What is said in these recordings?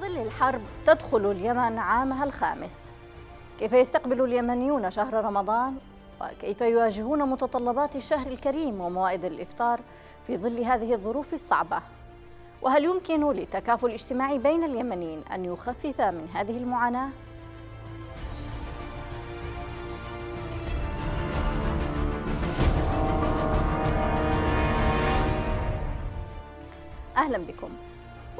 ظل الحرب تدخل اليمن عامها الخامس. كيف يستقبل اليمنيون شهر رمضان؟ وكيف يواجهون متطلبات الشهر الكريم وموائد الإفطار في ظل هذه الظروف الصعبة؟ وهل يمكن للتكافل الاجتماعي بين اليمنيين أن يخفف من هذه المعاناة؟ أهلا بكم.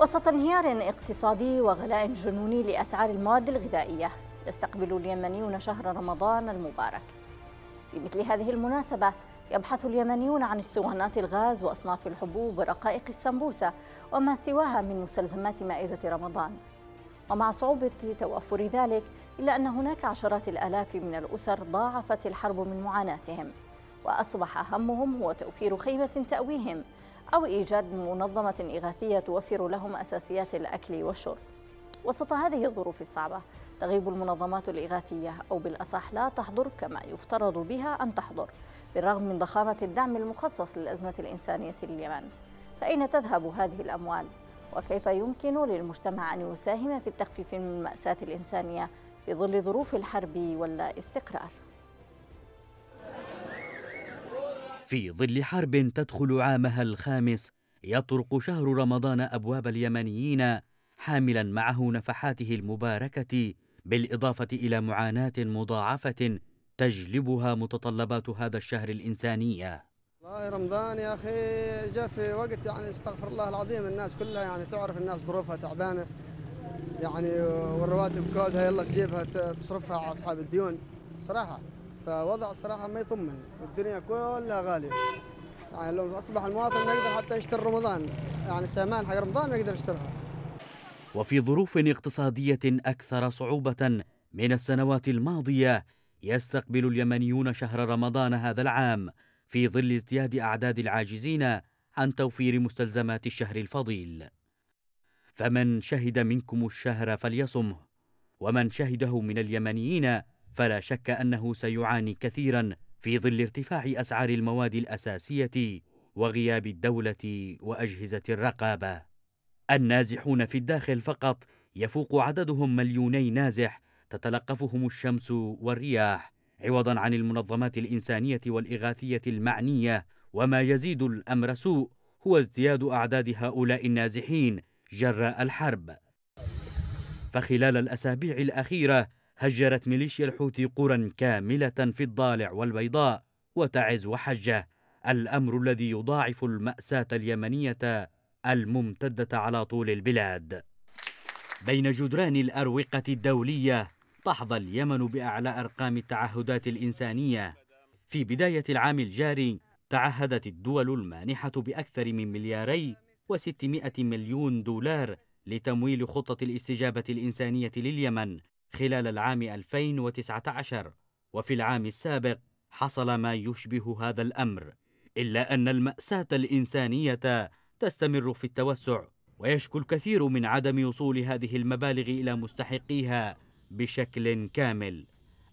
وسط انهيار اقتصادي وغلاء جنوني لأسعار المواد الغذائية. يستقبل اليمنيون شهر رمضان المبارك. في مثل هذه المناسبة يبحث اليمنيون عن اسطوانات الغاز وأصناف الحبوب ورقائق السمبوسة وما سواها من مستلزمات مائدة رمضان. ومع صعوبة توفر ذلك إلا أن هناك عشرات الآلاف من الأسر ضاعفت الحرب من معاناتهم. وأصبح همهم هو توفير خيمة تأويهم. أو إيجاد منظمة إغاثية توفر لهم أساسيات الأكل والشرب. وسط هذه الظروف الصعبة تغيب المنظمات الإغاثية أو بالأصح لا تحضر كما يفترض بها أن تحضر بالرغم من ضخامة الدعم المخصص للأزمة الإنسانية لليمن فأين تذهب هذه الأموال؟ وكيف يمكن للمجتمع أن يساهم في التخفيف من المأساة الإنسانية في ظل ظروف الحرب ولا في ظل حرب تدخل عامها الخامس يطرق شهر رمضان أبواب اليمنيين حاملا معه نفحاته المباركة بالإضافة إلى معاناة مضاعفة تجلبها متطلبات هذا الشهر الإنسانية والله رمضان يا أخي جاء في وقت يعني استغفر الله العظيم الناس كلها يعني تعرف الناس ظروفها تعبانة يعني والرواتب كودها يلا تجيبها تصرفها على أصحاب الديون. صراحة فوضع الصراحة ما يطمن. والدنيا كلها غالية. يعني لو أصبح المواطن ما يقدر حتى يشتري رمضان. يعني سامان حق رمضان ما يقدر يشتريها. وفي ظروف اقتصادية أكثر صعوبة من السنوات الماضية يستقبل اليمنيون شهر رمضان هذا العام في ظل ازدياد أعداد العاجزين عن توفير مستلزمات الشهر الفضيل. فمن شهد منكم الشهر فليصمه ومن شهده من اليمنيين فلا شك أنه سيعاني كثيرا في ظل ارتفاع أسعار المواد الأساسية وغياب الدولة وأجهزة الرقابة. النازحون في الداخل فقط يفوق عددهم مليوني نازح تتلقفهم الشمس والرياح عوضا عن المنظمات الإنسانية والإغاثية المعنية. وما يزيد الأمر سوء هو ازدياد أعداد هؤلاء النازحين جراء الحرب. فخلال الأسابيع الأخيرة هجرت ميليشيا الحوثي قرى كاملة في الضالع والبيضاء وتعز وحجة. الأمر الذي يضاعف المأساة اليمنية الممتدة على طول البلاد. بين جدران الأروقة الدولية تحظى اليمن بأعلى أرقام التعهدات الإنسانية. في بداية العام الجاري تعهدت الدول المانحة بأكثر من ملياري وستمائة مليون دولار لتمويل خطة الاستجابة الإنسانية لليمن. خلال العام 2019 وفي العام السابق حصل ما يشبه هذا الأمر إلا أن المأساة الإنسانية تستمر في التوسع ويشكو الكثير من عدم وصول هذه المبالغ إلى مستحقيها بشكل كامل.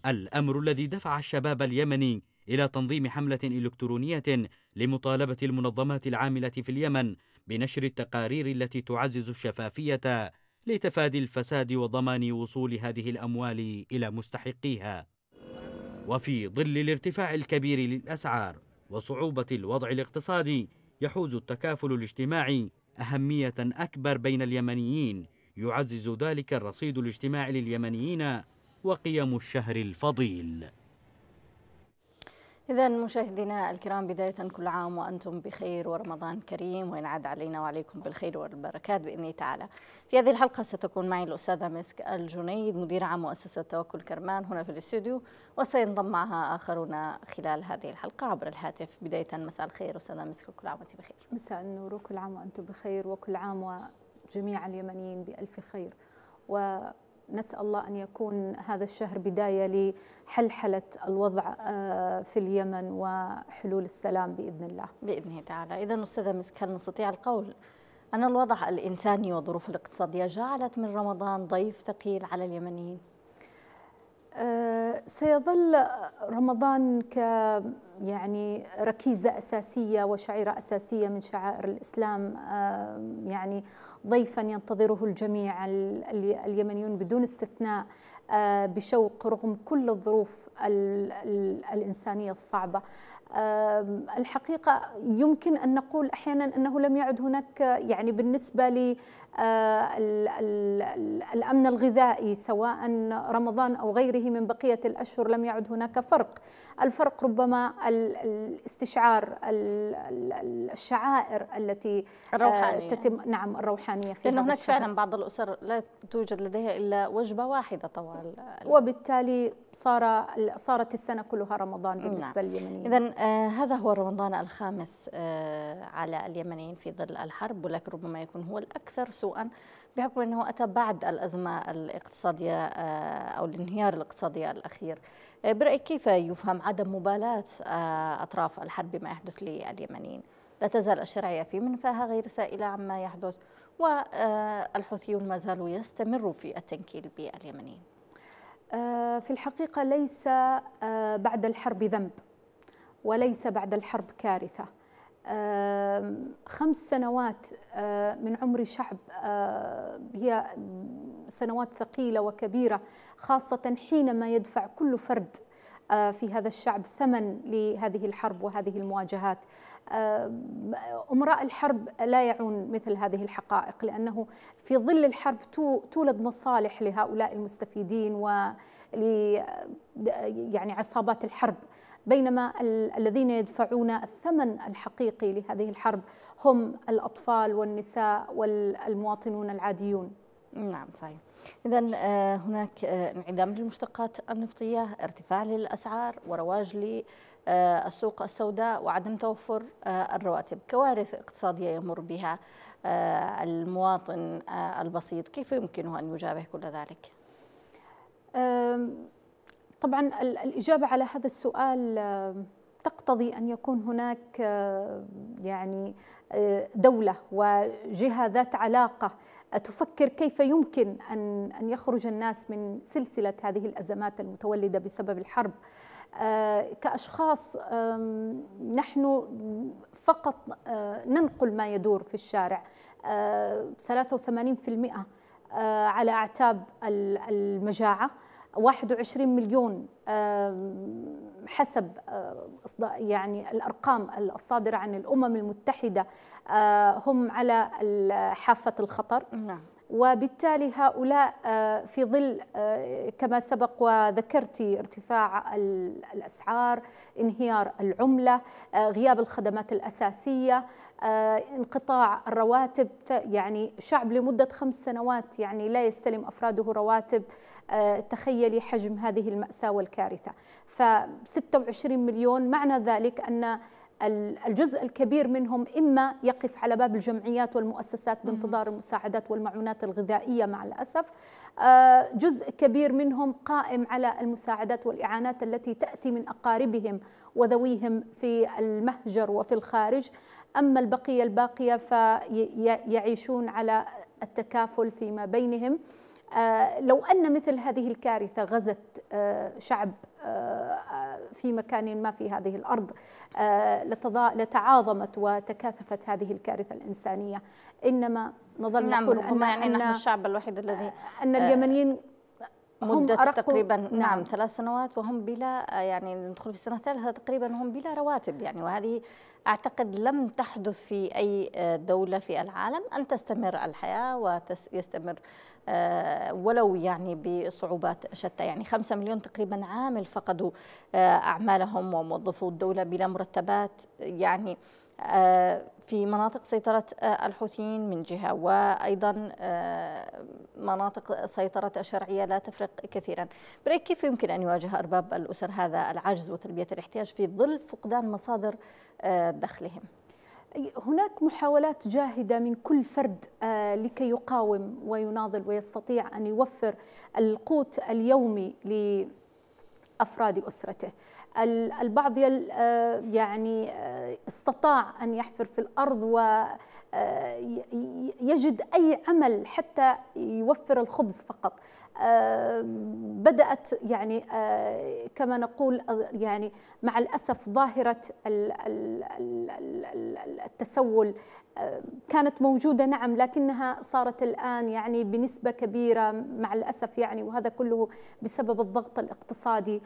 الأمر الذي دفع الشباب اليمني إلى تنظيم حملة إلكترونية لمطالبة المنظمات العاملة في اليمن بنشر التقارير التي تعزز الشفافية لتفادي الفساد وضمان وصول هذه الأموال إلى مستحقيها. وفي ظل الارتفاع الكبير للأسعار وصعوبة الوضع الاقتصادي يحوز التكافل الاجتماعي أهمية أكبر بين اليمنيين. يعزز ذلك الرصيد الاجتماعي لليمنيين وقيم الشهر الفضيل. إذا مشاهدينا الكرام بداية كل عام وأنتم بخير ورمضان كريم وينعاد علينا وعليكم بالخير والبركات بإذن تعالى. في هذه الحلقة ستكون معي الأستاذة مسك الجنيد مدير عام مؤسسة توكل كرمان هنا في الاستوديو وسينضم معها آخرون خلال هذه الحلقة عبر الهاتف. بداية مساء الخير أستاذة مسك وكل عام وأنت بخير. مساء النور وكل عام وأنتم بخير وكل عام وجميع اليمنيين بألف خير. و نسأل الله أن يكون هذا الشهر بداية لحلحلة الوضع آه، في اليمن وحلول السلام بإذن الله بإذن تعالى إذا أستاذة مسك هل نستطيع القول أن الوضع الإنساني والظروف الاقتصادية جعلت من رمضان ضيف ثقيل على اليمنيين؟ سيظل رمضان ك يعني ركيزة أساسية وشعيرة أساسية من شعائر الإسلام. يعني ضيفا ينتظره الجميع اليمنيون بدون استثناء. بشوق رغم كل الظروف الإنسانية الصعبة. الحقيقة يمكن أن نقول أحيانا أنه لم يعد هناك يعني بالنسبة للأمن آه، الغذائي سواء رمضان أو غيره من بقية الأشهر لم يعد هناك فرق. الفرق ربما الاستشعار الشعائر التي آه، الروحانية. تتم نعم الروحانية في لأن هناك فعلا بعض الأسر لا توجد لديها إلا وجبة واحدة طوال وبالتالي صار صارت السنة كلها رمضان بالنسبة نعم. لليمنيين إذا آه هذا هو رمضان الخامس آه على اليمنيين في ظل الحرب ولكن ربما يكون هو الأكثر سوءا بحكم أنه أتى بعد الأزمة الاقتصادية آه أو الانهيار الاقتصادي الأخير. آه برأيك كيف يفهم عدم مبالاة آه أطراف الحرب بما يحدث لليمنيين؟ لا تزال الشرعية في منفاها غير سائلة عما يحدث والحوثيون ما زالوا يستمروا في التنكيل باليمنيين. في الحقيقة ليس بعد الحرب ذنب وليس بعد الحرب كارثة. خمس سنوات من عمر شعب هي سنوات ثقيلة وكبيرة خاصة حينما يدفع كل فرد في هذا الشعب ثمن لهذه الحرب وهذه المواجهات. أمراء الحرب لا يعون مثل هذه الحقائق لأنه في ظل الحرب تولد مصالح لهؤلاء المستفيدين ول يعني عصابات الحرب. بينما الذين يدفعون الثمن الحقيقي لهذه الحرب هم الأطفال والنساء والمواطنون العاديون. نعم صحيح. إذا آه، هناك آه، انعدام للمشتقات النفطية ارتفاع للأسعار ورواج آه، السوق السوداء وعدم توفر آه، الرواتب. كوارث اقتصادية يمر بها آه، المواطن البسيط. كيف يمكنه أن يجابه كل ذلك؟ طبعا الإجابة على هذا السؤال تقتضي أن يكون هناك يعني دولة وجهة ذات علاقة. تفكر كيف يمكن أن أن يخرج الناس من سلسلة هذه الأزمات المتولدة بسبب الحرب؟ آه، كأشخاص نحن فقط آه، ننقل ما يدور في الشارع. 83% آه، على أعتاب المجاعة. 21 مليون حسب يعني الأرقام الصادرة عن الأمم المتحدة هم على حافة الخطر نعم. وبالتالي هؤلاء آه، في ظل آه، كما سبق وذكرت ارتفاع الأسعار، انهيار العملة، آه، غياب الخدمات الأساسية، انقطاع الرواتب يعني شعب لمدة خمس سنوات يعني لا يستلم أفراده رواتب تخيلي حجم هذه المأساة والكارثة. ف 26 مليون معنى ذلك أن الجزء الكبير منهم إما يقف على باب الجمعيات والمؤسسات بانتظار المساعدات والمعونات الغذائية مع الأسف. آه، جزء كبير منهم قائم على المساعدات والإعانات التي تأتي من أقاربهم وذويهم في المهجر وفي الخارج. أما البقية الباقية فيعيشون على التكافل فيما بينهم. آه، لو أن مثل هذه الكارثة غزت آه، شعب آه، في مكان ما في هذه الأرض لتعاظمت وتكاثفت هذه الكارثة الإنسانية إنما نظل نعم نقول أن, يعني نحن الشعب الوحيد الذي أن اليمنيين مدة تقريبا نعم, نعم. ثلاث سنوات وهم بلا يعني ندخل في السنة الثالثة تقريبا هم بلا رواتب يعني وهذه أعتقد لم تحدث في أي دولة في العالم أن تستمر الحياة ويستمر آه، ولو يعني بصعوبات شتى يعني خمسة مليون تقريبا عامل فقدوا آه، أعمالهم وموظفو الدولة بلا مرتبات. يعني آه، في مناطق سيطرة الحوثيين من جهة وأيضا مناطق سيطرة الشرعية لا تفرق كثيرا. برأيك كيف يمكن أن يواجه أرباب الأسر هذا العجز وتلبية الاحتياج في ظل فقدان مصادر دخلهم؟ هناك محاولات جاهدة من كل فرد آه، لكي يقاوم ويناضل ويستطيع أن يوفر القوت اليومي لأفراد أسرته. البعض آه، يعني آه، استطاع أن يحفر في الأرض و يجد أي عمل حتى يوفر الخبز فقط. بدأت يعني كما نقول يعني مع الأسف ظاهرة التسول كانت موجودة نعم لكنها صارت الآن يعني بنسبة كبيرة مع الأسف يعني وهذا كله بسبب الضغط الاقتصادي.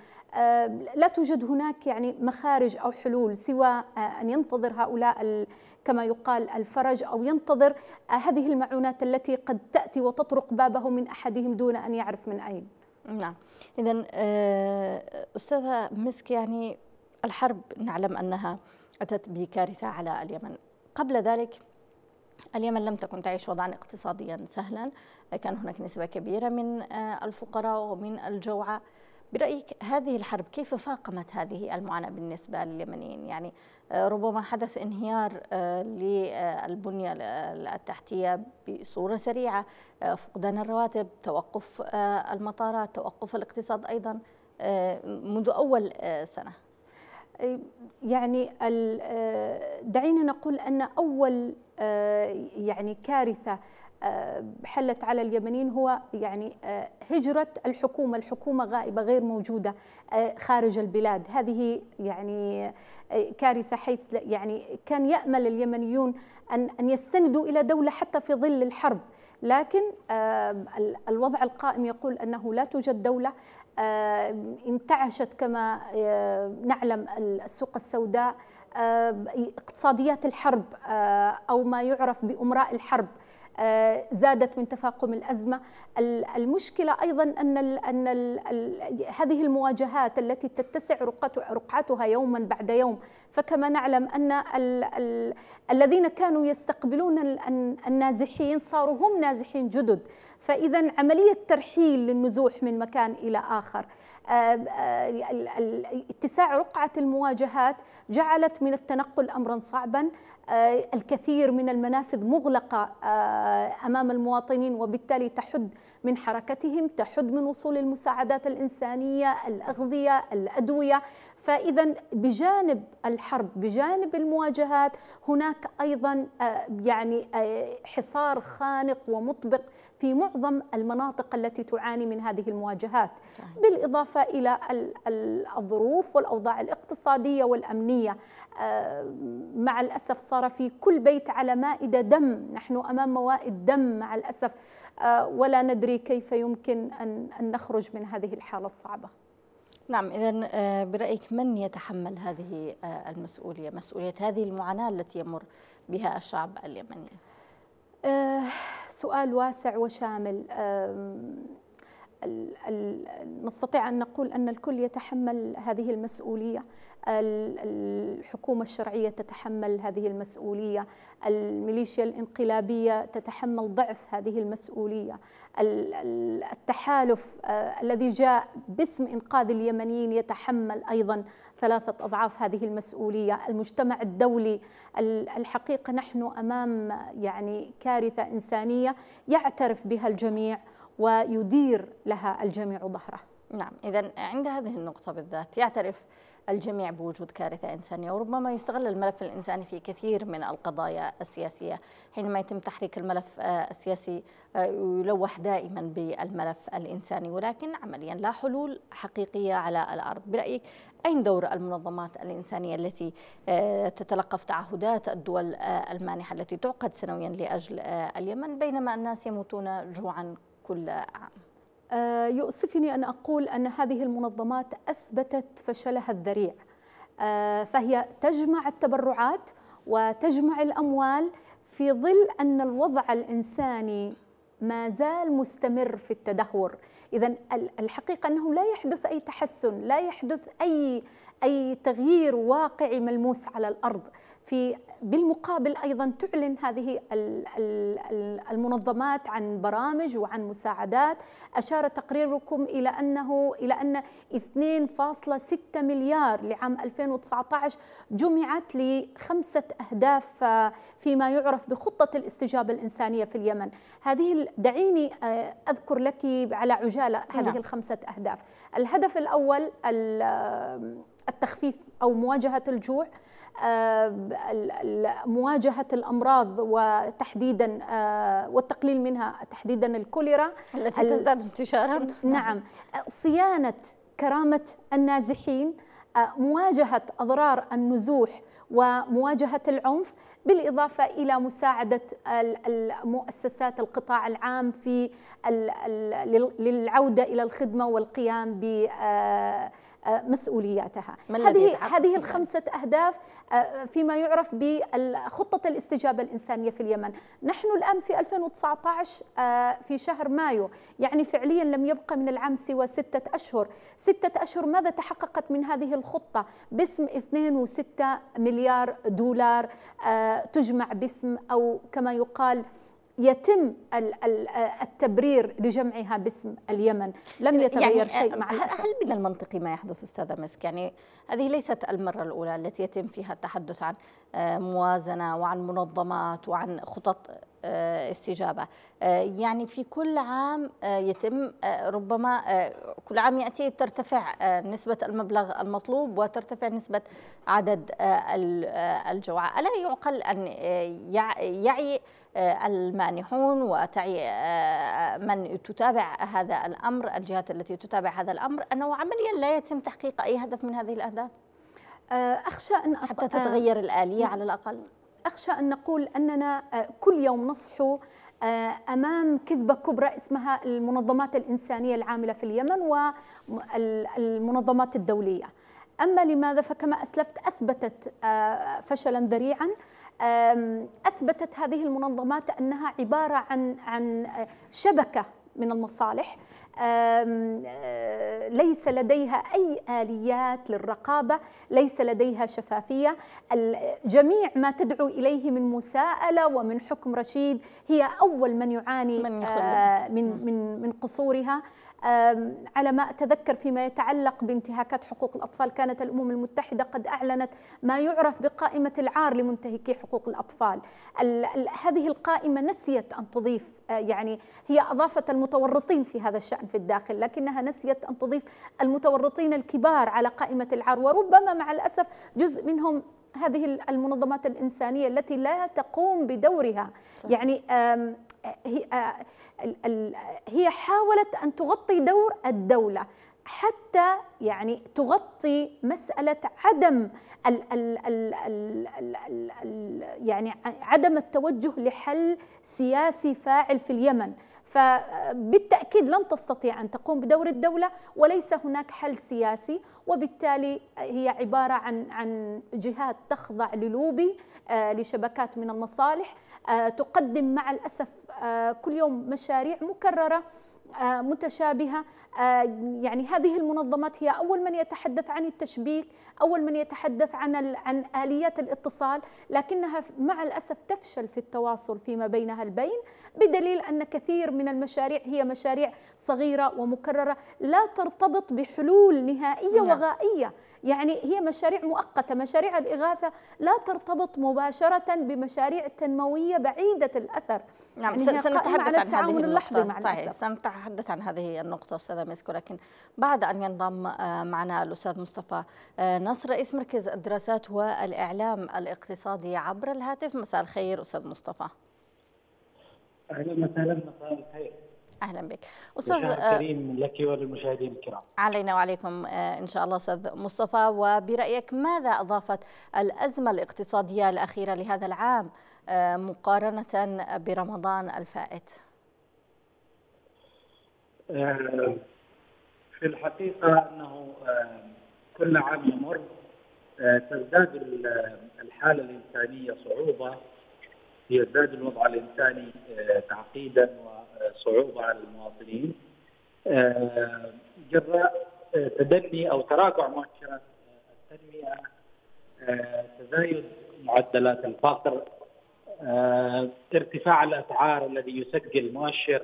لا توجد هناك يعني مخارج أو حلول سوى أن ينتظر هؤلاء كما يقال الفرج أو ينتظر هذه المعونات التي قد تأتي وتطرق بابه من أحدهم دون أن يعرف من أين. نعم. إذا آه، أستاذة مسك يعني الحرب نعلم أنها أتت بكارثة على اليمن. قبل ذلك اليمن لم تكن تعيش وضعا اقتصاديا سهلا. كان هناك نسبة كبيرة من آه، الفقراء ومن الجوعى برأيك هذه الحرب كيف فاقمت هذه المعاناة بالنسبة لليمنيين؟ يعني آه، ربما حدث انهيار آه، للبنية التحتية بصورة سريعة فقدان الرواتب توقف المطارات توقف الاقتصاد أيضا منذ أول سنة. يعني دعينا نقول أن أول يعني كارثة حلت على اليمنيين هو يعني هجرة الحكومة الحكومة غائبة غير موجودة خارج البلاد. هذه يعني كارثة حيث يعني كان يأمل اليمنيون أن أن يستندوا إلى دولة حتى في ظل الحرب. لكن الوضع القائم يقول أنه لا توجد دولة انتعشت كما نعلم السوق السوداء اقتصاديات الحرب أو ما يعرف بأمراء الحرب. آه، زادت من تفاقم الأزمة. المشكلة أيضا أن أن هذه المواجهات التي تتسع رقعتها يوما بعد يوم. فكما نعلم أن ال ال الذين كانوا يستقبلون النازحين صاروا هم نازحين جدد. فاذا عملية ترحيل للنزوح من مكان إلى آخر. آه، آه، اتساع رقعة المواجهات جعلت من التنقل امرا صعبا. آه، الكثير من المنافذ مغلقة آه، أمام المواطنين وبالتالي تحد من حركتهم تحد من وصول المساعدات الإنسانية الأغذية الأدوية. فإذا بجانب الحرب بجانب المواجهات هناك أيضا آه، يعني حصار خانق ومطبق في معظم المناطق التي تعاني من هذه المواجهات بالإضافة إلى الظروف والأوضاع الاقتصادية والأمنية. مع الأسف صار في كل بيت على مائدة دم. نحن أمام موائد دم مع الأسف. آه، ولا ندري كيف يمكن أن نخرج من هذه الحالة الصعبة. نعم إذا آه، برأيك من يتحمل هذه آه، المسؤولية؟ مسؤولية هذه المعاناة التي يمر بها الشعب اليمني. سؤال واسع وشامل. نستطيع أن نقول أن الكل يتحمل هذه المسؤولية. الحكومة الشرعية تتحمل هذه المسؤولية. الميليشيا الانقلابية تتحمل ضعف هذه المسؤولية. التحالف آه، الذي جاء باسم إنقاذ اليمنيين يتحمل أيضا ثلاثة أضعاف هذه المسؤولية. المجتمع الدولي الحقيقة نحن أمام يعني كارثة إنسانية يعترف بها الجميع. ويدير لها الجميع ظهره. نعم إذا عند هذه النقطة بالذات يعترف الجميع بوجود كارثة إنسانية وربما يستغل الملف الإنساني في كثير من القضايا السياسية. حينما يتم تحريك الملف آه، السياسي آه، يلوح دائما بالملف الإنساني ولكن عمليا لا حلول حقيقية على الأرض. برأيك أين دور المنظمات الإنسانية التي آه، تتلقف تعهدات الدول المانحة التي تعقد سنويا لأجل اليمن بينما الناس يموتون جوعا كل عام. آه، يؤسفني أن أقول أن هذه المنظمات أثبتت فشلها الذريع. آه، فهي تجمع التبرعات وتجمع الأموال في ظل أن الوضع الإنساني ما زال مستمر في التدهور. إذا الحقيقة أنه لا يحدث أي تحسن لا يحدث أي أي تغيير واقعي ملموس على الأرض. في بالمقابل أيضا تعلن هذه المنظمات عن برامج وعن مساعدات. أشار تقريركم إلى أنه إلى أن 2.6 مليار لعام 2019 جمعت لخمسة أهداف فيما يعرف بخطة الاستجابة الإنسانية في اليمن. هذه دعيني آه، أذكر لك على عجالة هذه نعم. الخمسة أهداف. الهدف الأول التخفيف أو مواجهة الجوع مواجهة الأمراض وتحديدا والتقليل منها تحديدا الكوليرا. التي تزداد انتشارا. نعم. صيانة كرامة النازحين مواجهة أضرار النزوح ومواجهة العنف بالإضافة إلى مساعدة المؤسسات القطاع العام في للعودة إلى الخدمة والقيام ب مسؤولياتها. هذه هذه الخمسة أهداف آه، فيما يعرف بخطه الاستجابة الإنسانية في اليمن. نحن الآن في 2019 آه، في شهر مايو. يعني فعليا لم يبقى من العام سوى ستة أشهر. ستة أشهر ماذا تحققت من هذه الخطة؟ باسم 2.6 مليار دولار آه، تجمع باسم أو كما يقال يتم التبرير لجمعها باسم اليمن. لم يعني يتغير يعني شيء مع الأسف. هل من المنطقي ما يحدث أستاذة مسك؟ يعني هذه ليست المرة الأولى التي يتم فيها التحدث عن آه، موازنة وعن منظمات وعن خطط آه، استجابة. آه، يعني في كل عام يتم ربما كل عام يأتي ترتفع نسبة المبلغ المطلوب وترتفع نسبة عدد الجوعى ألا يعقل أن يعي آه، المانحون وتعي آه، من تتابع هذا الأمر الجهات التي تتابع هذا الأمر أنه عمليا لا يتم تحقيق أي هدف من هذه الأهداف؟ آه، أخشى أن حتى تتغير الآلية على الأقل. أخشى أن نقول أننا كل يوم نصحو أمام كذبة كبرى اسمها المنظمات الإنسانية العاملة في اليمن والمنظمات الدولية. أما لماذا؟ فكما أسلفت أثبتت فشلا ذريعا أثبتت هذه المنظمات أنها عبارة عن عن شبكة من المصالح. آه، ليس لديها أي آليات للرقابة ليس لديها شفافية. جميع ما تدعو إليه من مساءلة ومن حكم رشيد هي أول من يعاني من من من, من قصورها. على ما أتذكر فيما يتعلق بانتهاكات حقوق الأطفال كانت الأمم المتحدة قد أعلنت ما يعرف بقائمة العار لمنتهكي حقوق الأطفال. هذه القائمة نسيت أن تضيف آه، يعني هي أضافت المتورطين في هذا الشأن في الداخل لكنها نسيت أن تضيف المتورطين الكبار على قائمة العار وربما مع الأسف جزء منهم هذه المنظمات الإنسانية التي لا تقوم بدورها صح. يعني هي حاولت أن تغطي دور الدولة حتى يعني تغطي مسألة عدم ال ال ال ال ال ال ال يعني عدم التوجه لحل سياسي فاعل في اليمن فبالتأكيد لن تستطيع أن تقوم بدور الدولة وليس هناك حل سياسي وبالتالي هي عبارة عن عن جهات تخضع للوبي آه، لشبكات من المصالح آه، تقدم مع الأسف آه، كل يوم مشاريع مكررة. آه، متشابهة آه، يعني هذه المنظمات هي أول من يتحدث عن التشبيك أول من يتحدث عن عن آليات الاتصال لكنها مع الأسف تفشل في التواصل فيما بينها البين بدليل أن كثير من المشاريع هي مشاريع صغيرة ومكررة لا ترتبط بحلول نهائية نعم. وغائية يعني هي مشاريع مؤقتة مشاريع الإغاثة لا ترتبط مباشرة بمشاريع تنموية بعيدة الأثر. نعم يعني سنتحدث عن هذه اللحظه مع صحيح سنتحدث عن هذه النقطة أستاذة مسكو لكن بعد أن ينضم آه، معنا الأستاذ مصطفى آه، نصر رئيس مركز الدراسات والإعلام الإقتصادي عبر الهاتف. مساء الخير أستاذ مصطفى. أهلا وسهلا مساء الخير. أهلا بك. أستاذ آه، كريم لك وللمشاهدين الكرام. علينا وعليكم إن شاء الله أستاذ مصطفى. وبرأيك ماذا أضافت الأزمة الاقتصادية الأخيرة لهذا العام مقارنة برمضان الفائت؟ آه، في الحقيقة أنه آه، كل عام يمر آه، تزداد الحالة الإنسانية صعوبة يزداد الوضع الإنساني تعقيدا وصعوبة على المواطنين. جراء تدني أو تراجع مؤشرات التنمية تزايد معدلات الفقر ارتفاع الأسعار الذي يسجل مؤشر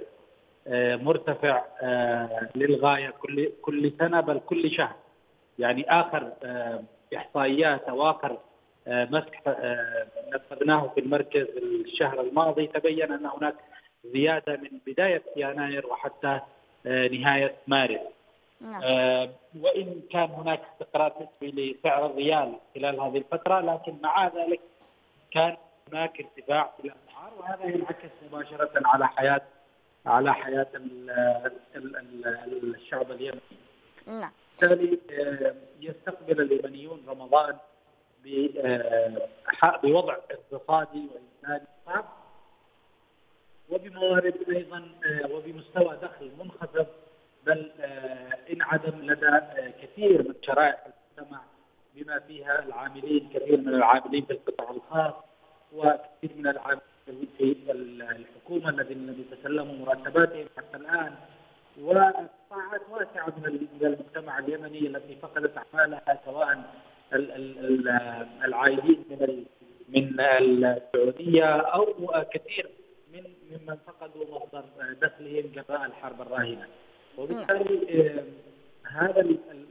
آه، مرتفع آه، للغاية كل كل سنة بل كل شهر. يعني آخر آه، إحصائيات أو اخر مسح نفذناه في المركز الشهر الماضي تبين أن هناك زيادة من بداية يناير وحتى نهاية مارس. نعم. آه وإن كان هناك استقرار نسبي لسعر الريال خلال هذه الفترة لكن مع ذلك كان هناك ارتفاع في الأسعار وهذا ينعكس مباشرة على حياة على حياة الشعب اليمني. نعم. بالتالي آه، يستقبل اليمنيون رمضان آه، بوضع اقتصادي وإنساني صعب وبموارد أيضا آه، وبمستوى دخل منخفض بل انعدم لدى كثير من شرائح المجتمع بما فيها العاملين كثير من العاملين في القطاع الخاص وكثير من العاملين في الحكومة الذين يتسلموا مرتباتهم حتى الآن. وقطاعات واسعة من المجتمع اليمني التي فقدت أعمالها سواء العائدين من من السعودية أو كثير ممن فقدوا مصدر دخلهم جراء الحرب الراهنة. وبالتالي آه، هذا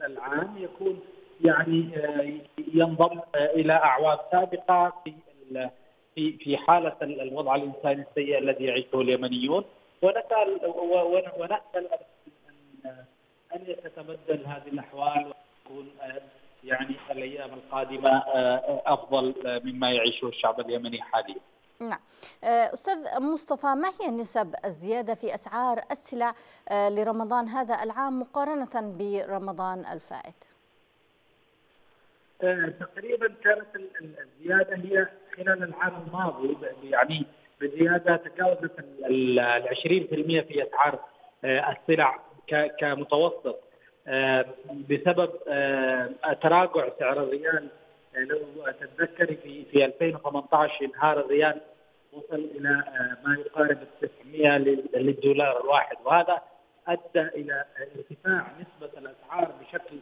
العام يكون يعني آه، ينضم إلى أعوام سابقة في في في حالة الوضع الإنساني السيء الذي يعيشه اليمنيون. ونسأل ونامل ان أن يتبدل هذه الأحوال وتكون يعني الأيام القادمة أفضل مما يعيشه الشعب اليمني حاليا. نعم أستاذ مصطفى ما هي نسب الزيادة في أسعار السلع لرمضان هذا العام مقارنة برمضان الفائت؟ تقريبا كانت الزيادة هي خلال العام الماضي يعني بزيادة تجاوزت ال 20% في أسعار آه، السلع كمتوسط آه، بسبب آه، تراجع سعر الريال لو تتذكري في في 2018 انهار الريال وصل إلى ما يقارب 900 للدولار الواحد وهذا أدى إلى ارتفاع نسبة الأسعار بشكل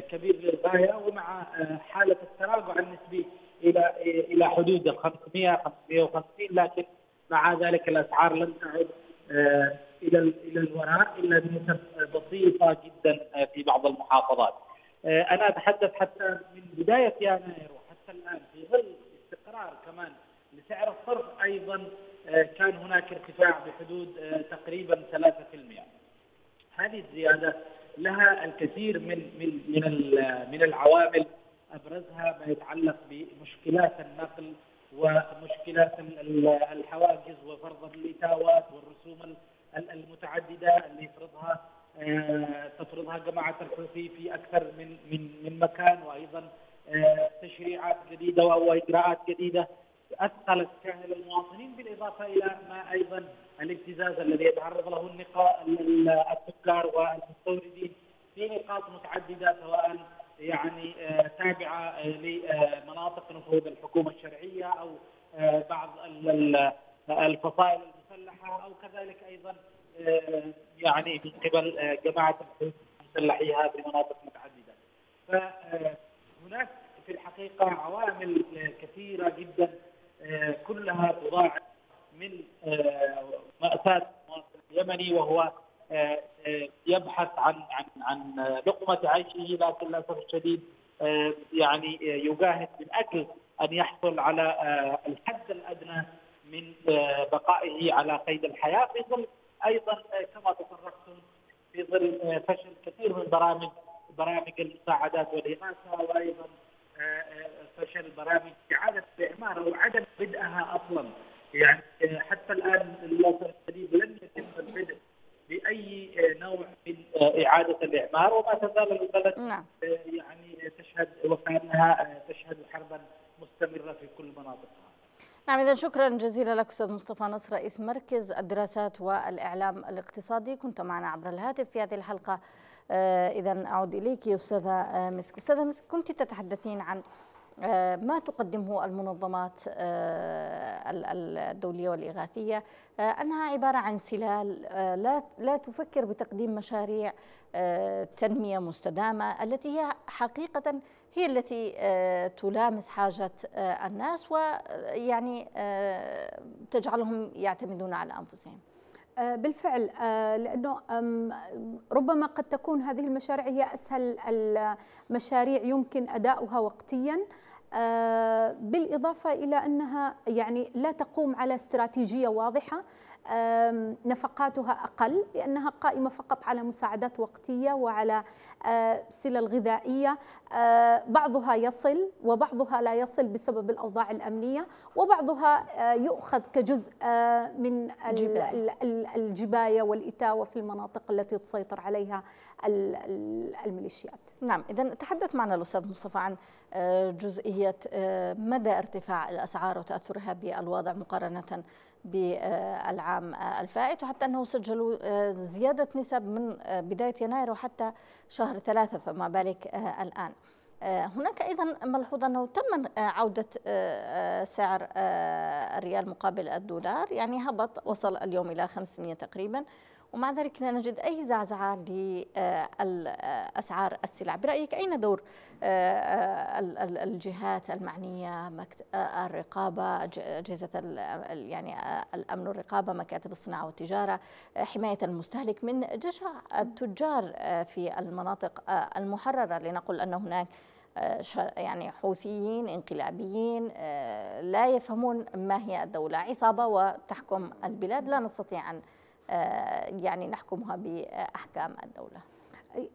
كبير للغايه ومع حالة التراجع النسبي إلى إلى حدود ال 500 550 لكن مع ذلك الأسعار لم تعد آه، إلى إلى الوراء إلا بنسب بسيطة جدا آه، في بعض المحافظات. آه، أنا أتحدث حتى من بداية يناير وحتى الآن في ظل استقرار كمان لسعر الصرف أيضا كان هناك ارتفاع بحدود تقريبا 3%. هذه الزيادة لها الكثير من من من من العوامل أبرزها ما يتعلق بمشكلات النقل ومشكلات الحواجز وفرض الإتاوات والرسوم المتعددة اللي يفرضها آه، تفرضها جماعة الحوثي في أكثر من من من مكان وأيضا آه، تشريعات جديدة وإجراءات جديدة اثقلت كاهل المواطنين بالإضافة إلى ما أيضا الابتزاز الذي يتعرض له النقاء التجار والمستوردين في نقاط متعددة سواء يعني آه، تابعة آه، لمناطق نفوذ الحكومة الشرعية أو آه، بعض الفصائل المسلحة أو كذلك أيضا يعني من قبل جماعة المسلحيها في مناطق متعددة. فهناك في الحقيقة عوامل كثيرة جدا كلها تضاعف من مأساة اليمني وهو يبحث عن عن عن لقمة عيشه لكن للاسف الشديد آه، يعني يجاهد من أجل أن يحصل على آه، الحد الأدنى من آه، بقائه على قيد الحياة في ظل أيضا كما تطرقتم في ظل فشل كثير من برامج برامج المساعدات والاغاثه وأيضا فشل برامج إعادة الاعمار أو عدم بدءها أصلا يعني حتى الآن للاسف الشديد لم يتم البدء بأي نوع من إعادة الإعمار وما تزال البلد نعم. يعني تشهد وكأنها تشهد حربا مستمرة في كل مناطقها. نعم إذا شكرا جزيلا لك أستاذ مصطفى نصر رئيس مركز الدراسات والإعلام الاقتصادي كنت معنا عبر الهاتف في هذه الحلقة آه، إذا أعود إليك أستاذة مسك. أستاذة مسك كنت تتحدثين عن آه، ما تقدمه المنظمات آه، الدولية والإغاثية. آه، أنها عبارة عن سلال لا لا تفكر بتقديم مشاريع تنمية مستدامة التي هي حقيقة هي التي تلامس حاجة الناس ويعني تجعلهم يعتمدون على أنفسهم. بالفعل لأنه ربما قد تكون هذه المشاريع هي أسهل المشاريع يمكن أداؤها وقتيا. آه، بالإضافة إلى أنها يعني لا تقوم على استراتيجية واضحة نفقاتها أقل لأنها قائمة فقط على مساعدات وقتية وعلى سلل غذائية بعضها يصل وبعضها لا يصل بسبب الأوضاع الأمنية وبعضها يؤخذ كجزء من الجباية والإتاوة في المناطق التي تسيطر عليها الميليشيات. نعم إذا تحدث معنا الأستاذ مصطفى عن جزئية مدى ارتفاع الأسعار وتأثرها بالوضع مقارنة بالعام الفائت وحتى أنه سجلوا زيادة نسب من بداية يناير وحتى شهر ثلاثة فما بالك الآن. هناك أيضا ملحوظ أنه تم عودة سعر الريال مقابل الدولار يعني هبط وصل اليوم إلى 500 تقريبا. ومع ذلك لا نجد أي زعزعة لأسعار السلع. برأيك أين دور آه، الجهات المعنية آه، الرقابة أجهزة يعني آه، الأمن والرقابة مكاتب الصناعة والتجارة حماية المستهلك من جشع التجار في المناطق المحررة. لنقل أن هناك يعني حوثيين انقلابيين لا يفهمون ما هي الدولة. عصابة وتحكم البلاد. لا نستطيع أن آه، يعني نحكمها بأحكام الدولة.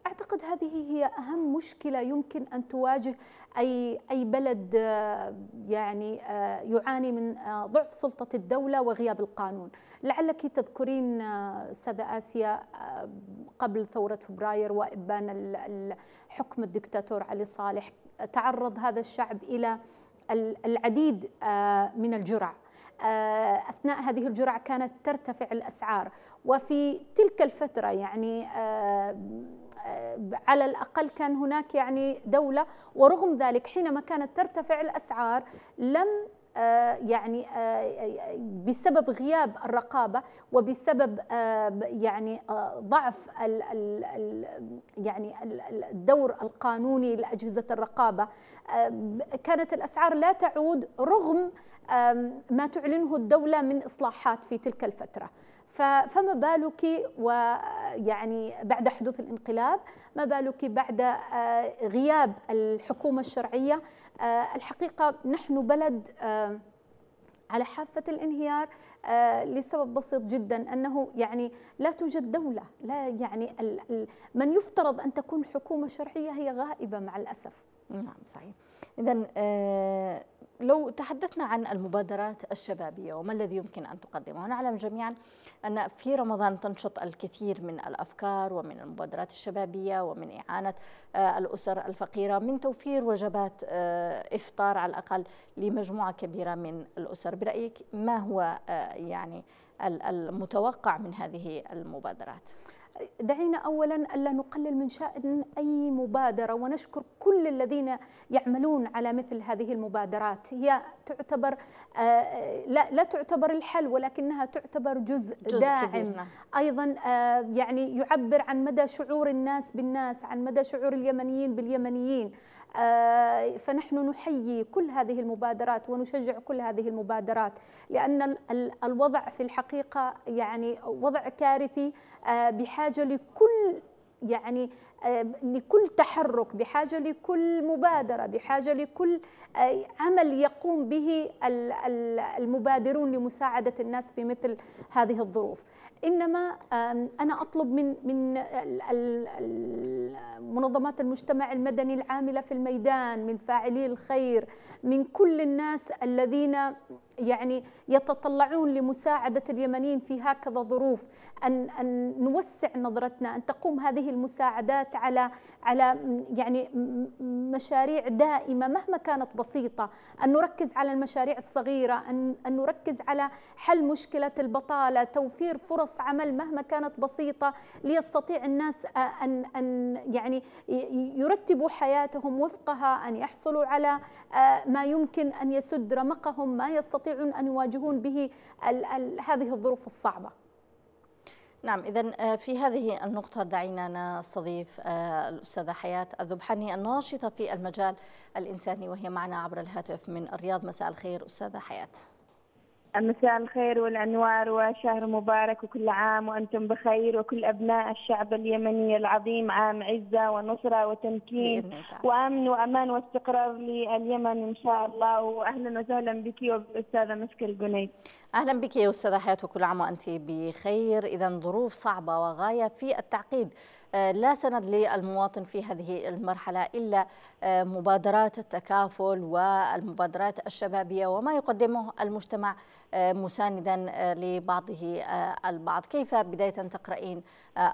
أعتقد هذه هي أهم مشكلة يمكن أن تواجه أي أي بلد آه، يعني آه، يعاني من ضعف سلطة الدولة وغياب القانون. لعلك تذكرين أستاذة آسيا قبل ثورة فبراير وإبان حكم الدكتاتور علي صالح تعرض هذا الشعب إلى العديد من الجرع. آه، أثناء هذه الجرعة كانت ترتفع الأسعار. وفي تلك الفترة يعني آه، آه، على الأقل كان هناك يعني دولة ورغم ذلك حينما كانت ترتفع الأسعار لم يعني بسبب غياب الرقابة وبسبب يعني ضعف يعني الدور القانوني لأجهزة الرقابة كانت الأسعار لا تعود رغم ما تعلنه الدولة من إصلاحات في تلك الفترة. فما بالك ويعني بعد حدوث الانقلاب ما بالك بعد غياب الحكومة الشرعية؟ الحقيقة نحن بلد على حافة الانهيار لسبب بسيط جدا أنه يعني لا توجد دولة لا يعني من يفترض أن تكون حكومة شرعية هي غائبة مع الأسف. نعم صحيح. إذا لو تحدثنا عن المبادرات الشبابية وما الذي يمكن أن تقدمه نعلم جميعا أن في رمضان تنشط الكثير من الأفكار ومن المبادرات الشبابية ومن إعانة آه، الأسر الفقيرة من توفير وجبات آه، إفطار على الأقل لمجموعة كبيرة من الأسر برأيك ما هو آه، يعني المتوقع من هذه المبادرات؟ دعينا اولا الا نقلل من شأن أي مبادرة ونشكر كل الذين يعملون على مثل هذه المبادرات. هي تعتبر آه، لا لا تعتبر الحل ولكنها تعتبر جزء, جزء داعم. نعم. أيضا آه، يعني يعبر عن مدى شعور الناس بالناس عن مدى شعور اليمنيين باليمنيين. آه، فنحن نحيي كل هذه المبادرات ونشجع كل هذه المبادرات لأن الوضع في الحقيقة يعني وضع كارثي آه، بحاجة لكل يعني آه، لكل تحرك بحاجة لكل مبادرة بحاجة لكل عمل يقوم به المبادرون لمساعدة الناس في مثل هذه الظروف. إنما أنا أطلب من من منظمات المجتمع المدني العاملة في الميدان من فاعلي الخير من كل الناس الذين يعني يتطلعون لمساعدة اليمنيين في هكذا ظروف. أن أن نوسع نظرتنا أن تقوم هذه المساعدات على على يعني مشاريع دائمة مهما كانت بسيطة. أن نركز على المشاريع الصغيرة أن أن نركز على حل مشكلة البطالة توفير فرص عمل مهما كانت بسيطة ليستطيع الناس أن أن يعني يرتبوا حياتهم وفقها أن يحصلوا على ما يمكن أن يسد رمقهم ما يستطيعون أن يواجهون به هذه الظروف الصعبة. نعم إذا آه، في هذه النقطة دعينا نستضيف آه، الأستاذة حياة الذبحاني الناشطة في المجال الإنساني وهي معنا عبر الهاتف من الرياض. مساء الخير أستاذة حياة. مساء الخير والأنوار وشهر مبارك وكل عام وأنتم بخير وكل أبناء الشعب اليمني العظيم عام عزة ونصرة وتمكين وأمن وأمان واستقرار لليمن إن شاء الله. وأهلا وسهلا بك وبالأستاذة مسك الجنيد. أهلا بك يا أستاذة حياة وكل عام وأنت بخير. إذا ظروف صعبة وغاية في التعقيد. لا سند للمواطن في هذه المرحلة إلا آه، مبادرات التكافل والمبادرات الشبابية وما يقدمه المجتمع آه، مساندا لبعضه البعض كيف بداية تقرأين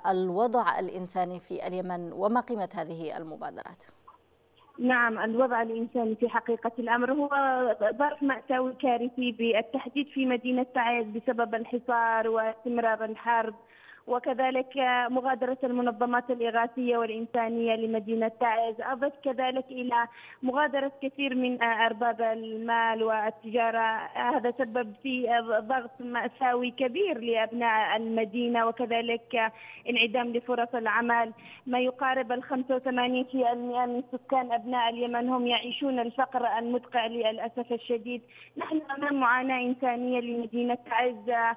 الوضع الإنساني في اليمن وما قيمة هذه المبادرات؟ نعم الوضع الإنساني في حقيقة الأمر هو ظرف مأساوي كارثي بالتحديد في مدينة تعز بسبب الحصار واستمرار الحرب وكذلك مغادرة المنظمات الإغاثية والإنسانية لمدينة تعز. أضف كذلك إلى مغادرة كثير من أرباب المال والتجارة. هذا سبب في ضغط مأساوي كبير لأبناء المدينة وكذلك انعدام لفرص العمل. ما يقارب ال 85% من سكان أبناء اليمن هم يعيشون الفقر المدقع للأسف الشديد. نحن أمام معاناة إنسانية لمدينة تعز.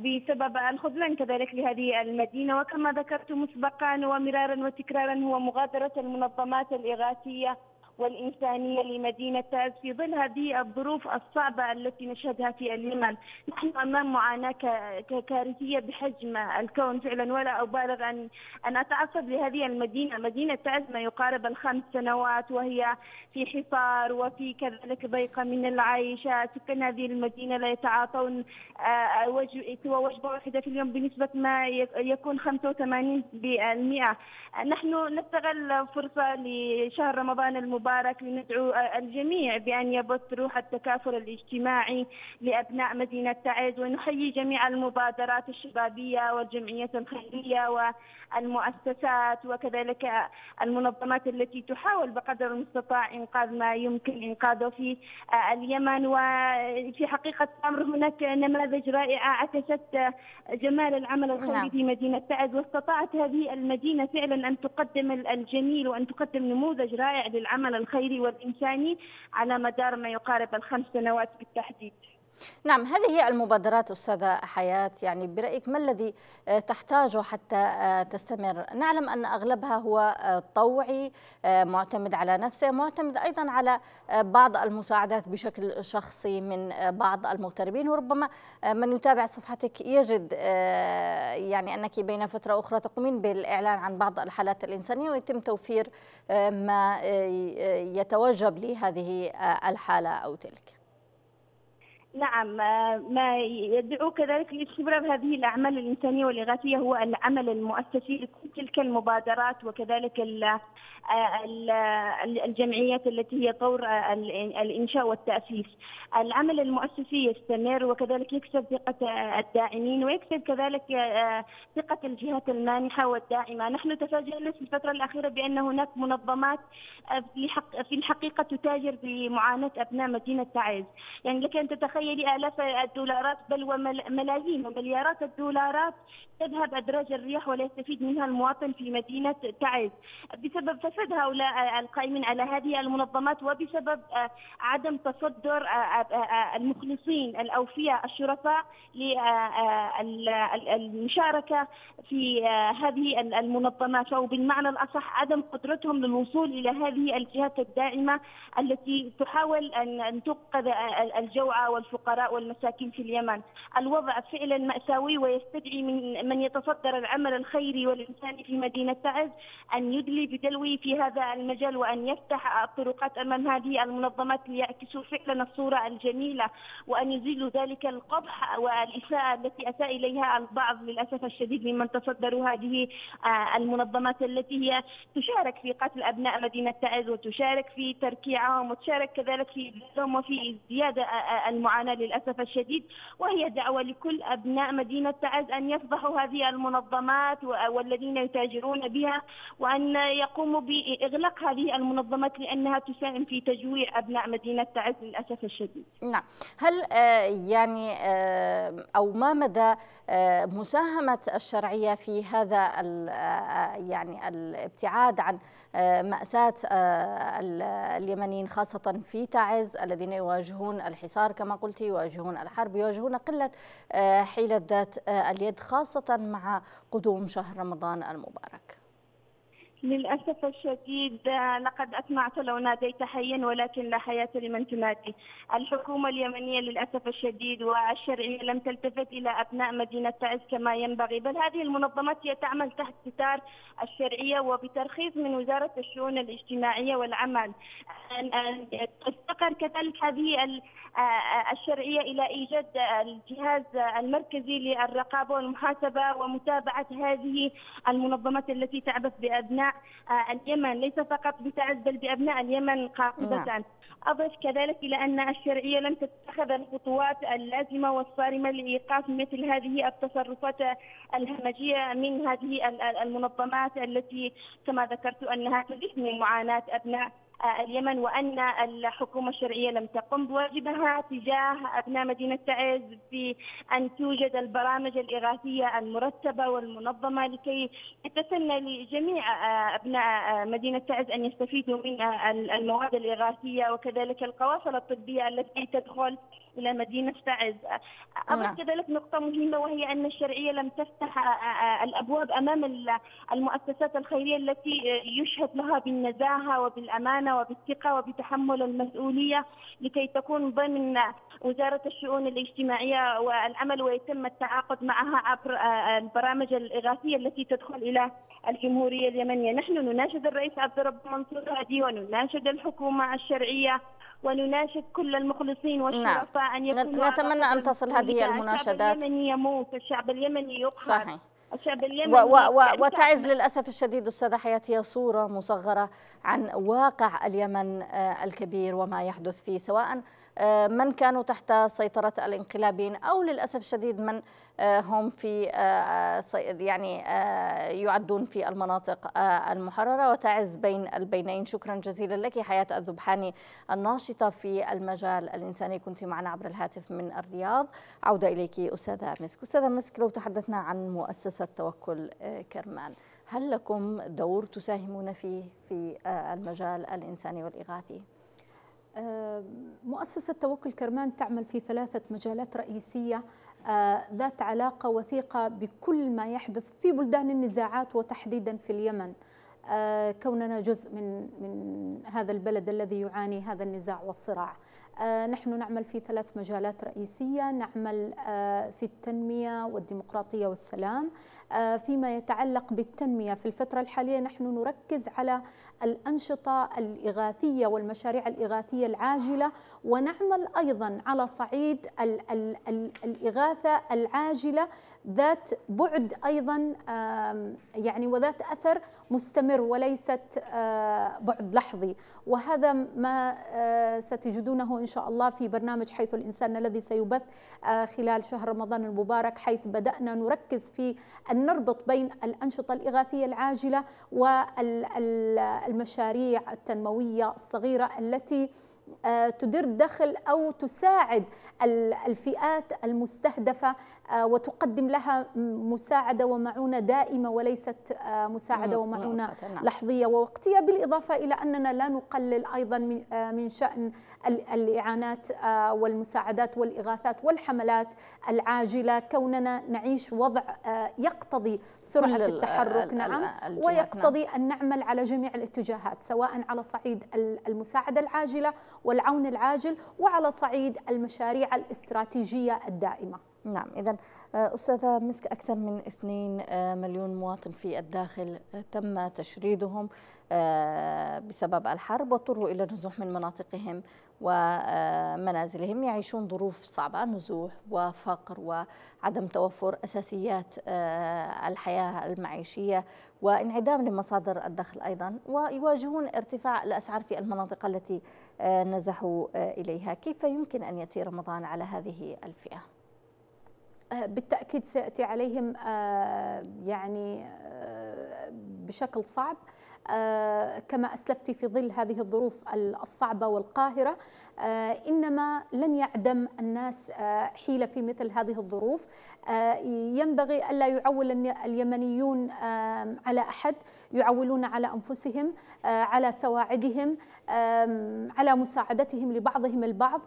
بسبب الخذلان كذلك لهذه المدينة. وكما ذكرت مسبقا ومرارا وتكرارا هو مغادرة المنظمات الإغاثية والإنسانية لمدينة تعز في ظل هذه الظروف الصعبة التي نشهدها في اليمن. نحن أمام معاناة كارثية بحجم الكون فعلا ولا أبالغ أن أن أتعصب لهذه المدينة. مدينة تعز ما يقارب الخمس سنوات وهي في حصار وفي كذلك ضيقة من العيش. سكان هذه المدينة لا يتعاطون آه، سوى وجبة واحدة في اليوم بنسبة ما يكون 85% نحن نستغل فرصة لشهر رمضان المبارك مبارك لندعو الجميع بأن يبث روح التكافل الاجتماعي لأبناء مدينة تعز ونحيي جميع المبادرات الشبابية والجمعيات الخيرية والمؤسسات وكذلك المنظمات التي تحاول بقدر المستطاع إنقاذ ما يمكن إنقاذه في اليمن وفي حقيقة الأمر هناك نماذج رائعة عكست جمال العمل الخيري نعم. في مدينة تعز واستطاعت هذه المدينة فعلا أن تقدم الجميل وأن تقدم نموذج رائع للعمل الخيري والإنساني على مدار ما يقارب الخمس سنوات بالتحديد. نعم هذه هي المبادرات أستاذة حياة. يعني برأيك ما الذي آه، تحتاجه حتى آه، تستمر؟ نعلم أن أغلبها هو آه، طوعي معتمد على نفسه معتمد أيضا على بعض المساعدات بشكل شخصي من بعض المغتربين. وربما من يتابع صفحتك يجد يعني أنك بين فترة أخرى تقومين بالإعلان عن بعض الحالات الإنسانية ويتم توفير ما يتوجب لهذه الحالة أو تلك. نعم ما يدعو كذلك لاستمرار هذه الأعمال الإنسانية والإغاثية هو العمل المؤسسي لكل تلك المبادرات وكذلك الجمعيات التي هي طور الإنشاء والتأسيس. العمل المؤسسي يستمر وكذلك يكسب ثقة الداعمين ويكسب كذلك ثقة الجهات المانحة والداعمة، نحن تفاجئنا في الفترة الأخيرة بأن هناك منظمات في في الحقيقة تتاجر بمعاناة أبناء مدينة تعز، يعني لك أن تتخيل تخيلي آلاف الدولارات بل وملايين ومليارات الدولارات تذهب أدراج الرياح ولا يستفيد منها المواطن في مدينة تعز. بسبب فساد هؤلاء القائمين على هذه المنظمات وبسبب آه، عدم تصدر آه، آه، المخلصين الأوفياء الشرفاء للمشاركة في هذه المنظمات. أو بالمعنى الأصح عدم قدرتهم للوصول إلى هذه الجهات الداعمة التي تحاول أن تنقذ الجوعى والفقراء والمساكين في اليمن. الوضع فعلا مأساوي ويستدعي من من يتصدر العمل الخيري والإنساني في مدينة تعز أن يدلي بدلوي في هذا المجال وأن يفتح الطرقات أمام هذه المنظمات ليعكسوا فعلا الصورة الجميلة وأن يزيلوا ذلك القبح والإساءة التي أساء إليها البعض للأسف الشديد ممن تصدروا هذه آه، المنظمات التي هي تشارك في قتل أبناء مدينة تعز وتشارك في تركيعهم وتشارك كذلك في وفي زيادة آه، المعاناة للأسف الشديد وهي دعوة لكل أبناء مدينة تعز أن يفضحوا هذه المنظمات والذين يتاجرون بها وأن يقوموا بإغلاق هذه المنظمات لأنها تساهم في تجويع أبناء مدينة تعز للأسف الشديد. نعم. هل آه، يعني آه، أو ما مدى مساهمة الشرعية في هذا يعني الابتعاد عن مأساة اليمنيين خاصة في تعز الذين يواجهون الحصار كما قلت يواجهون الحرب يواجهون قلة حيلة ذات اليد خاصة مع قدوم شهر رمضان المبارك. للأسف الشديد لقد أسمعت لو ناديت حيا ولكن لا حياة لمن تنادي. الحكومة اليمنية للأسف الشديد والشرعية لم تلتفت إلى أبناء مدينة تعز كما ينبغي بل هذه المنظمات هي تعمل تحت ستار الشرعية وبترخيص من وزارة الشؤون الاجتماعية والعمل. تفتقر كذلك هذه الشرعية إلى إيجاد الجهاز المركزي للرقابة والمحاسبة ومتابعة هذه المنظمات التي تعبث بأبناء اليمن ليس فقط بتعز بل بأبناء اليمن قاطبة نعم. أضف كذلك إلى أن الشرعية لم تتخذ الخطوات اللازمة والصارمة لإيقاف مثل هذه التصرفات الهمجية من هذه المنظمات التي كما ذكرت أنها تزيد من معاناة أبناء اليمن وأن الحكومة الشرعية لم تقم بواجبها تجاه أبناء مدينة تعز في أن توجد البرامج الإغاثية المرتبة والمنظمة لكي يتسنى لجميع أبناء مدينة تعز أن يستفيدوا من المواد الإغاثية وكذلك القوافل الطبية التي تدخل إلى مدينة تعز أضف نعم. كذلك نقطة مهمة وهي أن الشرعية لم تفتح الأبواب أمام المؤسسات الخيرية التي يشهد لها بالنزاهة وبالأمانة وبالثقة وبتحمل المسؤولية لكي تكون ضمن وزارة الشؤون الاجتماعية والعمل ويتم التعاقد معها عبر البرامج الإغاثية التي تدخل إلى الجمهورية اليمنية. نحن نناشد الرئيس عبد الرب منصور هادي ونناشد الحكومة الشرعية ونناشد كل المخلصين والشرفاء نعم. أن يكونوا نتمنى أن تصل هذه المناشدات الشعب اليمني يموت الشعب اليمني يقهر. صحيح. الشعب اليمني و و و وتعز للأسف الشديد أستاذة حياة هي صورة مصغرة عن واقع اليمن آه، الكبير وما يحدث فيه سواء آه، من كانوا تحت سيطرة الانقلابيين أو للأسف الشديد من آه، هم في آه، يعني يعدون في المناطق المحررة. وتعز بين البينين. شكرا جزيلا لك حياة الذبحاني الناشطة في المجال الإنساني. كنت معنا عبر الهاتف من الرياض. عودة إليك أستاذة مسك. أستاذة مسك لو تحدثنا عن مؤسسة توكل كرمان هل لكم دور تساهمون فيه في المجال الإنساني والإغاثي؟ مؤسسة توكل كرمان تعمل في ثلاثة مجالات رئيسية آه، ذات علاقة وثيقة بكل ما يحدث في بلدان النزاعات وتحديدا في اليمن. آه، كوننا جزء من من هذا البلد الذي يعاني هذا النزاع والصراع. آه، نحن نعمل في ثلاث مجالات رئيسية. نعمل في التنمية والديمقراطية والسلام. فيما يتعلق بالتنمية في الفترة الحالية نحن نركز على الأنشطة الإغاثية والمشاريع الإغاثية العاجلة ونعمل أيضا على صعيد ال ال ال الإغاثة العاجلة ذات بعد أيضا يعني وذات أثر مستمر وليست بعد لحظي. وهذا ما ستجدونه إن شاء الله في برنامج حيث الإنسان الذي سيبث خلال شهر رمضان المبارك حيث بدأنا نركز في أن نربط بين الأنشطة الإغاثية العاجلة والمشاريع التنموية الصغيرة التي آه، تدر دخل أو تساعد الفئات المستهدفة آه، وتقدم لها مساعدة ومعونة دائمة وليست آه، مساعدة ومعونة نعم. لحظية ووقتيه بالإضافة إلى أننا لا نقلل أيضا من شأن الإعانات والمساعدات والإغاثات والحملات العاجلة كوننا نعيش وضع يقتضي سرعة التحرك نعم ويقتضي نعم. أن نعمل على جميع الاتجاهات سواء على صعيد المساعدة العاجلة والعون العاجل وعلى صعيد المشاريع الاستراتيجية الدائمة نعم إذا آه، أستاذة مسك أكثر من 2 آه، مليون مواطن في الداخل آه، تم تشريدهم بسبب الحرب واضطروا إلى النزوح من مناطقهم ومنازلهم يعيشون ظروف صعبة نزوح وفقر وعدم توفر أساسيات الحياة المعيشية وانعدام لمصادر الدخل أيضا ويواجهون ارتفاع الأسعار في المناطق التي نزحوا إليها كيف يمكن أن يأتي رمضان على هذه الفئة؟ آه، بالتأكيد سيأتي عليهم آه، يعني آه، بشكل صعب كما أسلفت في ظل هذه الظروف الصعبة والقاهرة. إنما لن يعدم الناس حيلة في مثل هذه الظروف. ينبغي ألا يعول اليمنيون على أحد يعولون على أنفسهم على سواعدهم على مساعدتهم لبعضهم البعض.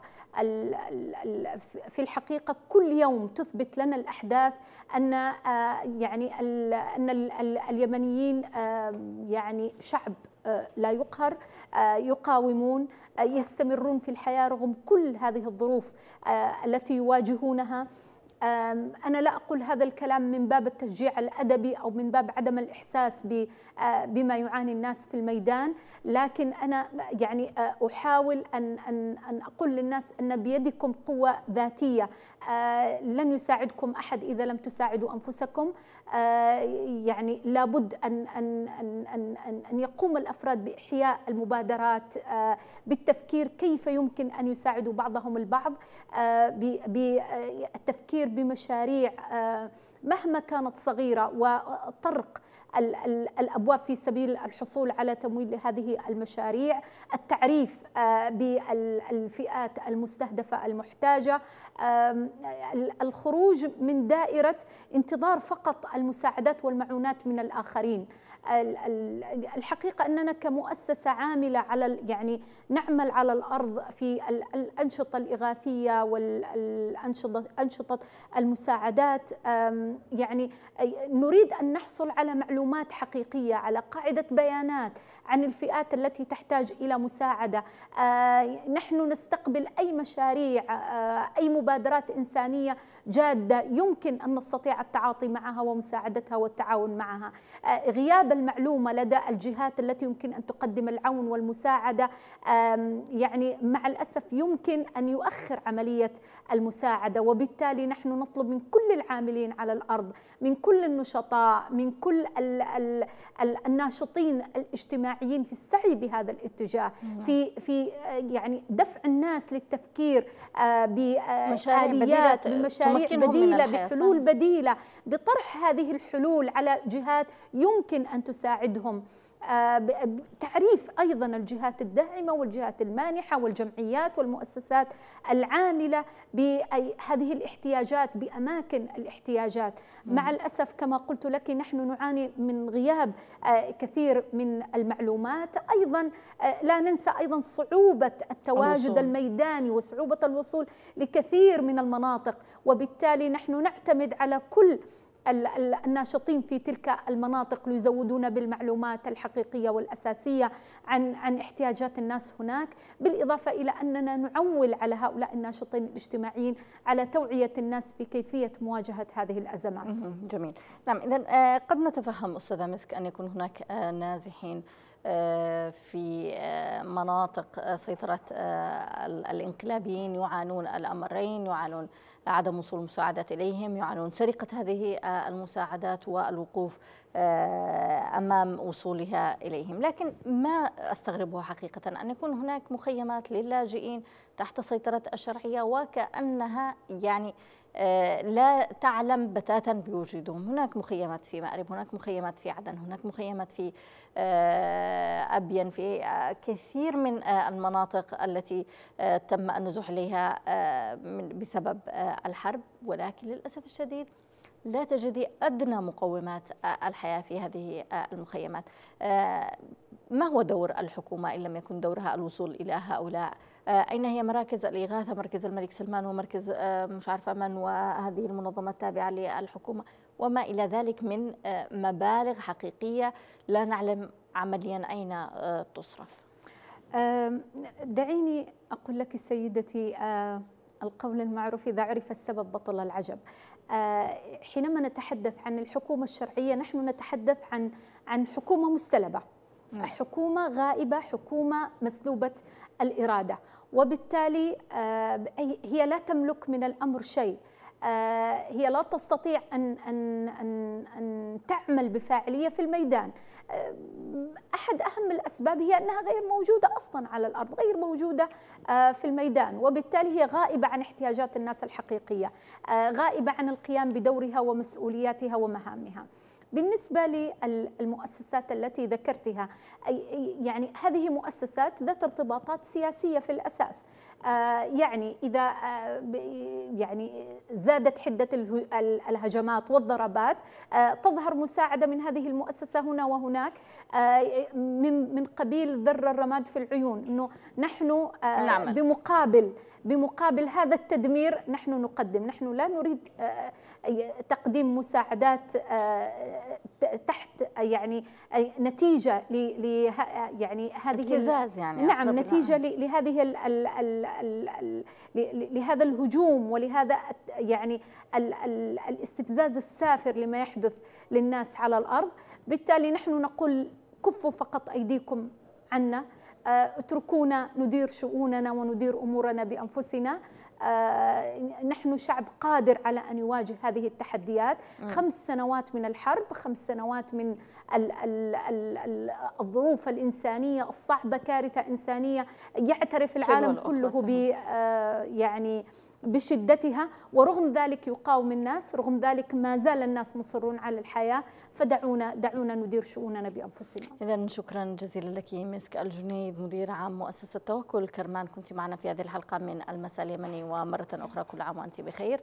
في الحقيقة كل يوم تثبت لنا الأحداث أن آه، يعني أن اليمنيين يعني شعب لا يقهر يقاومون يستمرون في الحياة رغم كل هذه الظروف التي يواجهونها. أنا لا أقول هذا الكلام من باب التشجيع الأدبي أو من باب عدم الإحساس آه، بما يعاني الناس في الميدان لكن أنا يعني آه، أحاول أن, أن, أن أقول للناس أن بيدكم قوة ذاتية آه، لن يساعدكم أحد إذا لم تساعدوا أنفسكم. يعني لابد أن, أن, أن, أن, أن يقوم الأفراد بإحياء المبادرات بالتفكير كيف يمكن أن يساعدوا بعضهم البعض بالتفكير بمشاريع آه، مهما كانت صغيرة وطرق الأبواب في سبيل الحصول على تمويل لهذه المشاريع، التعريف آه، بالفئات المستهدفة المحتاجة، الخروج من دائرة انتظار فقط المساعدات والمعونات من الآخرين. الحقيقة أننا كمؤسسة عاملة على يعني نعمل على الأرض في الأنشطة الإغاثية والأنشطة أنشطة المساعدات يعني نريد أن نحصل على معلومات حقيقية على قاعدة بيانات عن الفئات التي تحتاج إلى مساعدة. آه، نحن نستقبل أي مشاريع آه، أي مبادرات إنسانية جادة يمكن أن نستطيع التعاطي معها ومساعدتها والتعاون معها. آه، غياب المعلومة لدى الجهات التي يمكن أن تقدم العون والمساعدة يعني مع الأسف يمكن أن يؤخر عملية المساعدة. وبالتالي نحن نطلب من كل العاملين على الأرض من كل النشطاء من كل الناشطين الاجتماعيين في السعي بهذا الاتجاه في في يعني دفع الناس للتفكير آه، بآليات بمشاريع بديلة بحلول بديلة بطرح هذه الحلول على جهات يمكن أن تساعدهم. آه، تعريف أيضا الجهات الداعمة والجهات المانحة والجمعيات والمؤسسات العاملة بهذه الاحتياجات بأماكن الاحتياجات. مع الأسف كما قلت لك نحن نعاني من غياب آه، كثير من المعلومات. أيضا آه، لا ننسى أيضا صعوبة التواجد الوصول. الميداني وصعوبة الوصول لكثير من المناطق. وبالتالي نحن نعتمد على كل الناشطين في تلك المناطق ليزودون بالمعلومات الحقيقية والأساسية عن عن احتياجات الناس هناك، بالإضافة إلى أننا نعول على هؤلاء الناشطين الاجتماعيين على توعية الناس في كيفية مواجهة هذه الأزمات. جميل، نعم اذا آه، قد نتفهم أستاذة مسك أن يكون هناك آه، نازحين في مناطق سيطرة الانقلابيين يعانون الأمرين يعانون عدم وصول المساعدات إليهم يعانون سرقة هذه آه، المساعدات والوقوف آه، أمام وصولها إليهم. لكن ما أستغربه حقيقة؟ أن يكون هناك مخيمات للاجئين تحت سيطرة الشرعية وكأنها يعني آه، لا تعلم بتاتا بوجودهم. هناك مخيمات في مأرب هناك مخيمات في عدن هناك مخيمات في آه، أبين في آه، كثير من المناطق التي تم النزوح إليها بسبب الحرب. ولكن للأسف الشديد لا تجدي أدنى مقومات الحياة في هذه المخيمات. ما هو دور الحكومة إن لم يكن دورها الوصول إلى هؤلاء؟ آه، أين هي مراكز الإغاثة؟ مركز الملك سلمان ومركز آه، مش عارفة من وهذه المنظمات التابعة للحكومة. وما إلى ذلك من آه، مبالغ حقيقية لا نعلم عمليا أين تصرف. دعيني أقول لك سيدتي القول المعروف إذا عرف السبب بطل العجب. حينما نتحدث عن الحكومة الشرعية نحن نتحدث عن عن حكومة مستلبة. حكومة غائبة حكومة مسلوبة الإرادة. وبالتالي آه، هي لا تملك من الأمر شيء. آه، هي لا تستطيع أن, أن, أن, أن تعمل بفاعلية في الميدان. آه، أحد أهم الأسباب هي أنها غير موجودة أصلا على الأرض غير موجودة في الميدان. وبالتالي هي غائبة عن احتياجات الناس الحقيقية غائبة عن القيام بدورها ومسؤولياتها ومهامها. بالنسبة للمؤسسات التي ذكرتها يعني هذه مؤسسات ذات ارتباطات سياسية في الأساس آه، يعني إذا آه، يعني زادت حدة الهجمات والضربات آه، تظهر مساعدة من هذه المؤسسة هنا وهناك من من قبيل ذر الرماد في العيون إنه نحن نعم. بمقابل بمقابل هذا التدمير نحن نقدم. نحن لا نريد تقديم مساعدات تحت يعني نتيجة ل يعني هذه ابتزاز يعني نعم نتيجة لهذه ال ال ال ال لهذا الهجوم ولهذا يعني ال ال الاستفزاز السافر لما يحدث للناس على الأرض. بالتالي نحن نقول كفوا فقط أيديكم عنا. آه، اتركونا ندير شؤوننا وندير أمورنا بأنفسنا. آه، نحن شعب قادر على أن يواجه هذه التحديات. خمس سنوات من الحرب خمس سنوات من ال ال ال الظروف الإنسانية الصعبة كارثة إنسانية يعترف العالم كله ب آه، يعني بشدتها ورغم ذلك يقاوم الناس رغم ذلك ما زال الناس مصرون على الحياة فدعونا دعونا ندير شؤوننا بأنفسنا. إذا شكرا جزيلا لك مسك الجنيد مدير عام مؤسسة توكل. كرمان كنت معنا في هذه الحلقة من المساء اليمني ومرة أخرى كل عام وأنت بخير.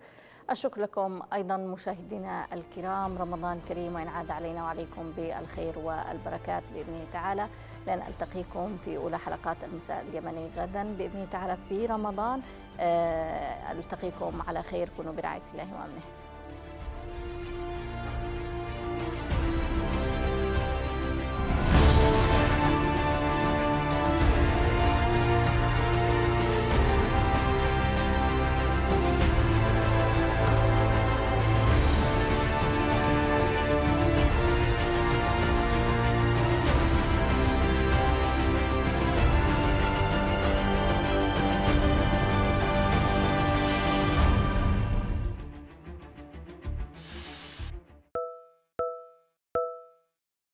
الشكر لكم أيضا مشاهدينا الكرام. رمضان كريم وإن عاد علينا وعليكم بالخير والبركات بإذنه تعالى. لن ألتقيكم في أولى حلقات المساء اليمني غدا بإذنه تعالى في رمضان. ألتقيكم على خير كونوا برعاية الله وأمنه.